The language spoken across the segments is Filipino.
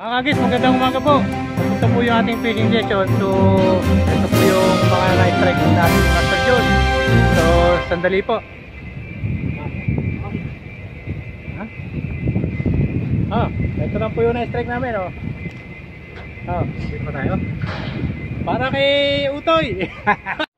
Mga kagis, magandang umaga po. Ito po yung ating fishing session. So, ito po yung mga na-strike natin Master John. So, sandali po. Ha? Ah, ito na po yung na-strike namin, oh. Oh, dito pa tayo. Para kay Utoy.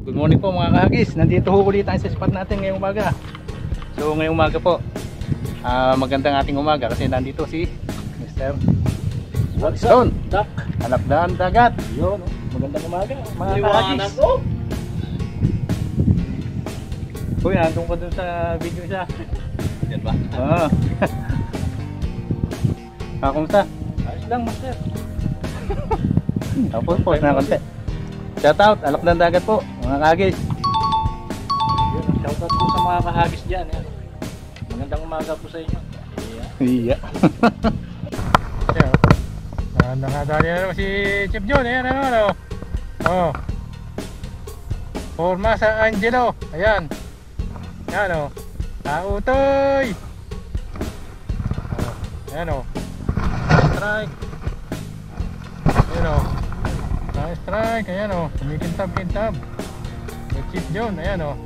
Good morning po mga kahagis. Nandito ho ulit tayo sa spot natin ngayong umaga. So ngayong umaga po, ah, magandang ating umaga kasi nandito si Mr. Stone. Duck. Anak daan dagat. Yun. oh. Magandang umaga mga kahagis. ko. Uy, nandun ko dun sa video siya. Yan ba? Ah. ah, kumusta? Ayos lang, master. Tapos po, na konti. Shout out, alak ng dagat po, mga kahagis. Yun. Shoutout po sa mga kahagis dyan. Yan. Magandang umaga po sa inyo. Yeah. Iya. Ah, nakadali na naman si Chef John. Ayan, ano, ano. Oh. Forma sa Angelo. Ayan. Ayan, oh. Tautoy. Oh. Ayan, oh. Strike. Ayan, oh. Strike. Ayan, oh. Kumikintab-kintab. May Chef John. Ayan, oh.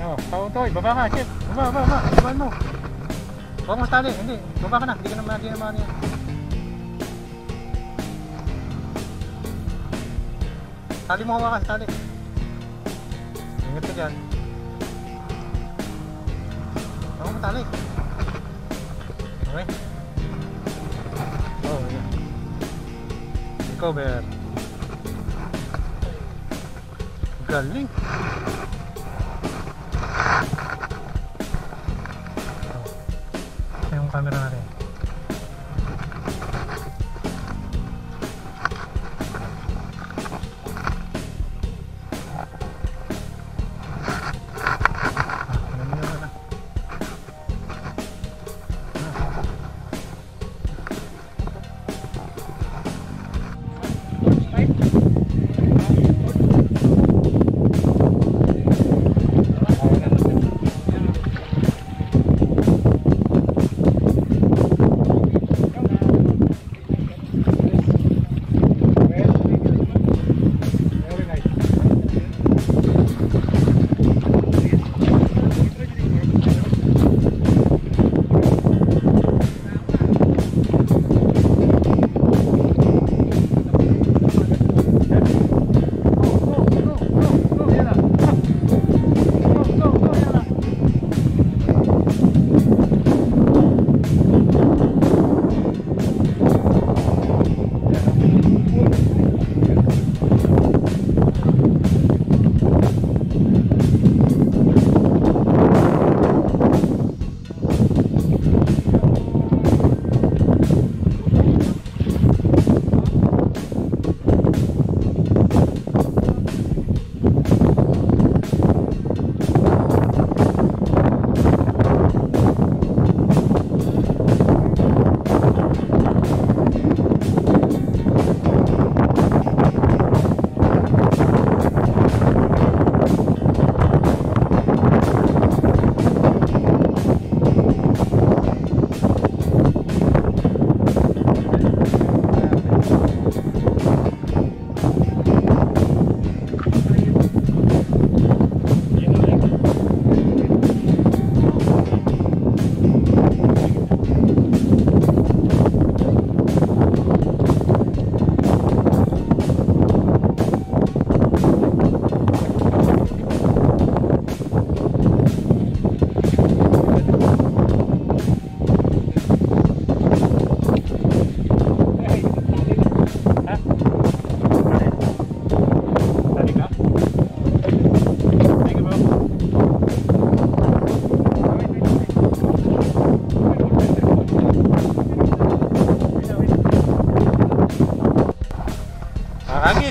Oh, Tautoy. Baba ka, Chef. Baba, baba, baba. Babaan mo. Huwag mo tali, hindi. Baba ka na, hindi ka naman hindi naman yan. Tali mo hawakan tali. Ingat ka dyan. Huwag mo tali. Okay? Oh, yeah. Cover. Galing. Ito yung camera natin.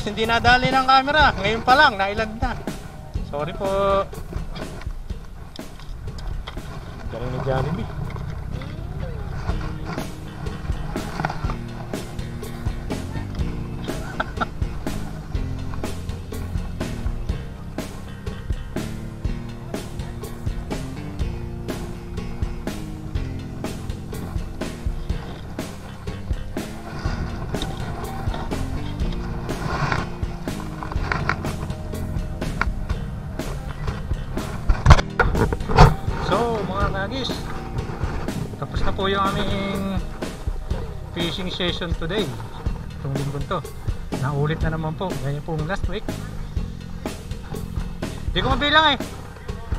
Agis, hindi nadali ng camera. Ngayon pa lang, nailag na. Sorry po. Galing ni Jollibee. Po yung aming fishing session today. Itong linggo to. Naulit na naman po. Gaya po last week. Hindi ko mabilang eh.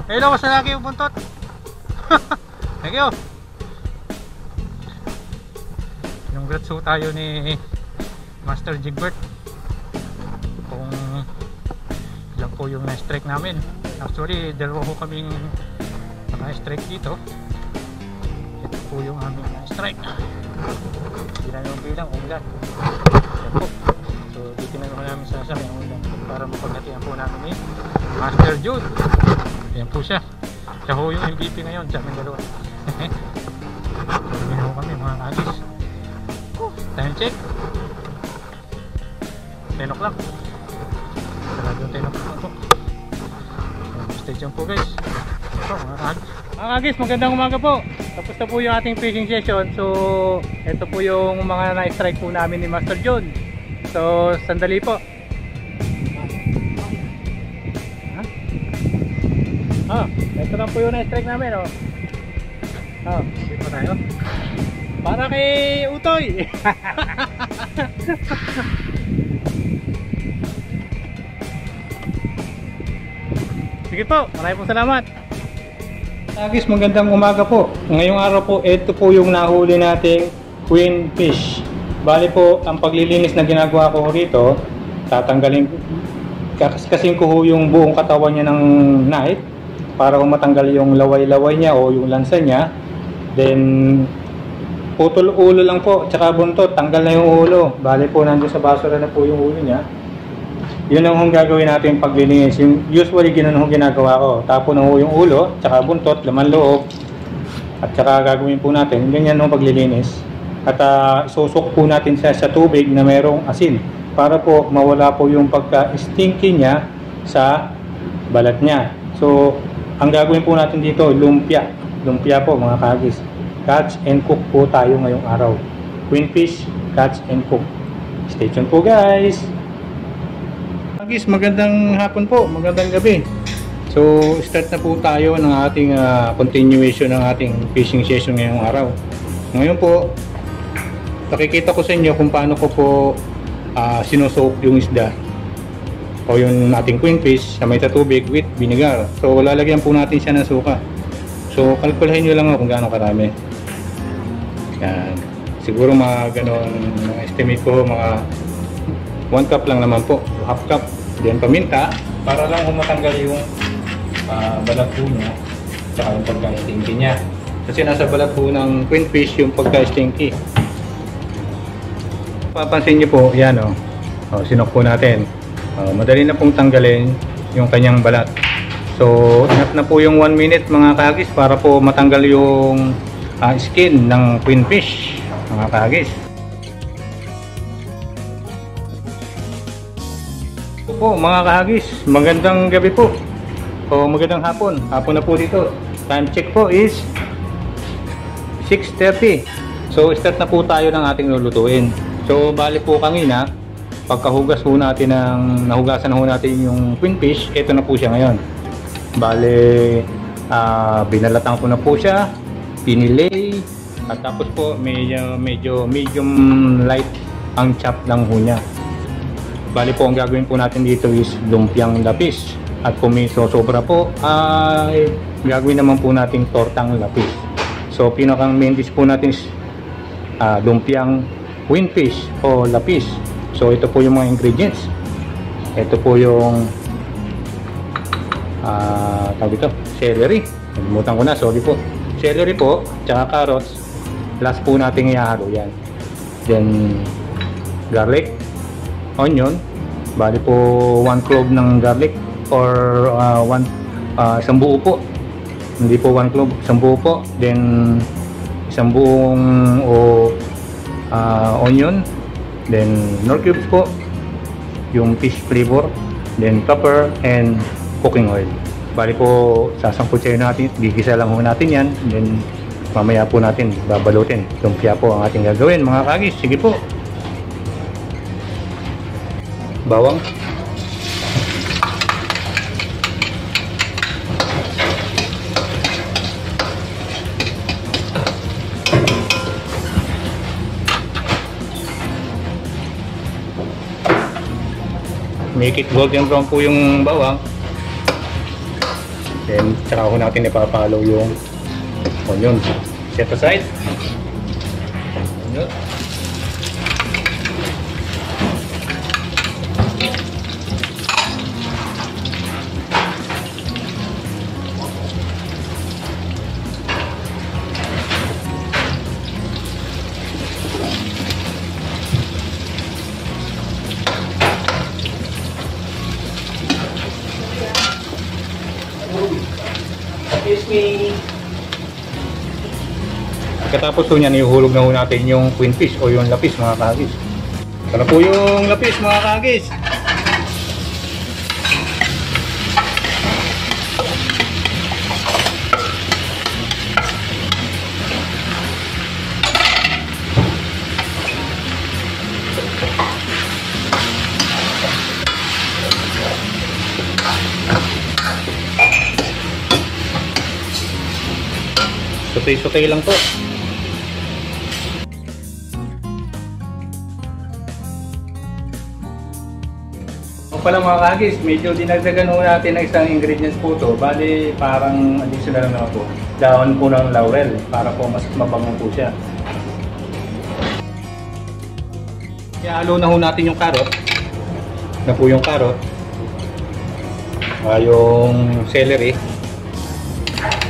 Hello, sa lagi yung buntot. Thank you. Congrats po tayo ni Master Jigbert kung ilan po yung na-strike namin. Actually, dalawa po kaming naka-strike dito. Po yung aming na-strike. Hindi na yung bilang kung ilan. Yan po. So, dito na naman namin sa sa ang ulan para mapaghatian po namin ni Master Jude. Yan po siya. Siya ho yung MVP ngayon sa aming dalawa. so, yun ho kami mga kagis. Time check. 10 o'clock. Sarado yung 10 o'clock po. So, Stay tuned po guys. Ito mga kagis. Mga kagis, magandang umaga po. Tapos na po yung ating fishing session. So, ito po yung mga na-strike po namin ni Master John. So, sandali po. Ha? Ah, ito na po yung na-strike namin, oh. Oh, dito tayo. Para kay Utoy. Sige po, maraming salamat. Agis, magandang umaga po. Ngayong araw po, ito po yung nahuli nating queen fish. Bali po, ang paglilinis na ginagawa ko rito, tatanggalin, kakaskasin ko yung buong katawan niya ng knife para matanggal yung laway-laway niya o yung lansa niya. Then, putol ulo lang po, tsaka buntot, tanggal na yung ulo. Bali po, nandiyo sa basura na po yung ulo niya. Yun ang hong gagawin natin paglilinis. Yung usually ganun ang ginagawa ko. Tapo na ho yung ulo, tsaka buntot, laman loob. At tsaka gagawin po natin, ganyan ang paglilinis. At uh, isusok po natin siya sa tubig na merong asin para po mawala po yung pagka-stinky niya sa balat niya. So, ang gagawin po natin dito, lumpia. Lumpia po mga kagis. Catch and cook po tayo ngayong araw. Queen fish, catch and cook. Stay tuned po guys! Agis, magandang hapon po, magandang gabi. So, start na po tayo ng ating ah, continuation ng ating fishing session ngayong araw. Ngayon po, nakikita ko sa inyo kung paano ko po uh, sinusok yung isda o yung ating queen fish sa may tubig with vinegar. So, lalagyan po natin siya ng suka. So, kalkulahin nyo lang kung gaano karami. Yan. Siguro mga ganon, estimate ko mga 1 cup lang naman po, half cup. Then paminta, para lang humatanggal yung uh, balat po niya, tsaka yung pagka-stinky niya. Kasi nasa balat po ng queen fish yung pagka-stinky. Papansin niyo po, yan o, oh. oh, sinok po natin. Oh, madali na pong tanggalin yung kanyang balat. So, inap na po yung 1 minute mga kagis para po matanggal yung uh, skin ng queen fish mga kagis. Po mga kahagis, magandang gabi po. O magandang hapon. Hapon na po dito. Time check po is 6.30. So start na po tayo ng ating lulutuin. So bali po kanina, pagkahugas po natin ng, nahugasan na po natin yung queen fish, ito na po siya ngayon. Bali, uh, binalatan ko na po siya, pinilay, at tapos po medyo, medyo medium light ang chop ng ho niya. Bali po ang gagawin po natin dito is lumpiang lapis. At kung may sobra po, ay gagawin naman po natin tortang lapis. So pinakang main dish po natin is uh, lumpiang winfish o lapis. So ito po yung mga ingredients. Ito po yung uh, tawag ito, celery. Nalimutan ko na, sorry po. Celery po, tsaka carrots. Last po natin ihahalo yan. Then garlic, onion, bali po 1 clove ng garlic or uh, one, uh, buo po. Hindi po 1 clove, isang buo po. Then isang buong o uh, onion, then nor cubes po, yung fish flavor, then pepper and cooking oil. Bali po sasamputsayo natin, gigisa lang ho natin yan, then mamaya po natin babalutin. Lumpia po ang ating gagawin mga kagis. Sige po bawang? Make it golden brown po yung bawang. Then tsaka ko natin ipapalo yung onion. Set aside. Onion. Excuse me. Pagkatapos po niyan, ihulog na po natin yung queen fish o yung lapis mga kagis. Ito po yung lapis mga kagis. Sutay-sutay lang po. O pala mga kagis, medyo dinagdagan ho natin ng isang ingredients po to. Bali, parang additional na po. Dahon po ng laurel para po mas mabango po siya. Ihalo na ho natin yung carrot. Na po yung carrot. Ah, yung celery.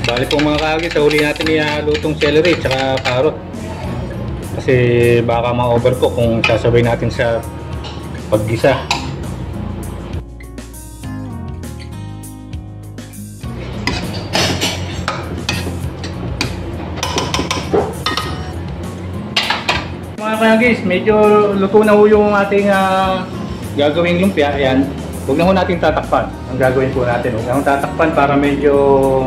Bali po mga kagis, sa huli natin ihalo itong celery at carrot. Kasi baka ma-overcook kung sasabay natin sa paggisa. Mga kagis, medyo luto na ho yung ating ah, gagawing lumpia. Ayan. Huwag na ho natin tatakpan. Ang gagawin po natin. Huwag na ho tatakpan para medyo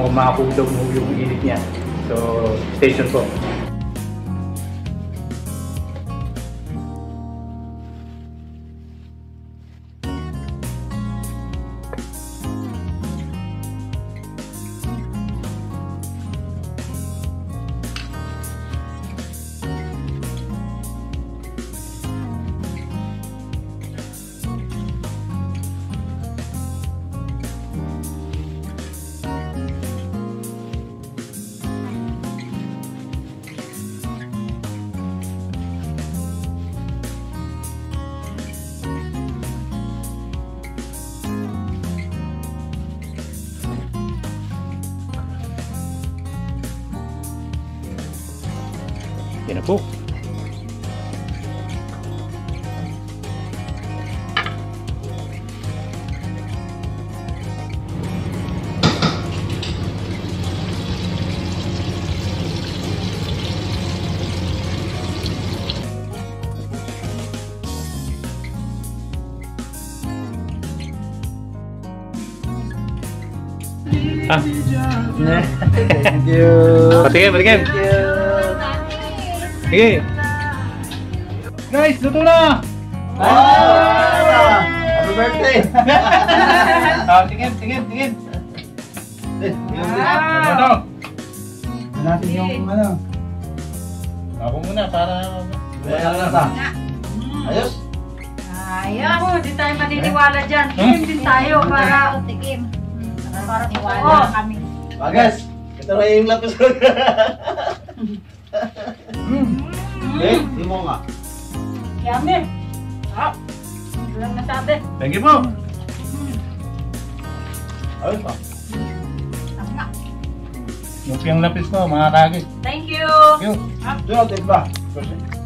makakudaw ho yung init niya. So, station po. Yan na po. Ah, Thank you. patingin, patingin. Thank you. Sige. Guys, luto na! Ah! Happy birthday! Ah, tingin, tingin, tingin. Ano to? natin yung ano. Ako muna para... Wala na sa. Ayos? Ayos, hindi tayo maniniwala dyan. Tikim din tayo para tikim. Para tiwala kami. Bagas! Ito na yung lapis ko. Eh, di mo nga. Yummy. Ah, walang nasabi. Thank you po. Ayos pa. Tama. Yung lapis ko, mga kagis. Thank you. Thank you. Doon, tigba. Kasi